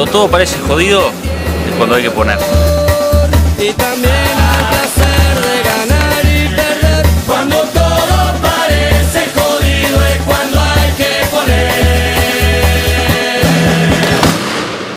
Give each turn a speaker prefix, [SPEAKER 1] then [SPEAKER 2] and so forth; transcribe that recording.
[SPEAKER 1] Cuando todo parece jodido es cuando hay que poner.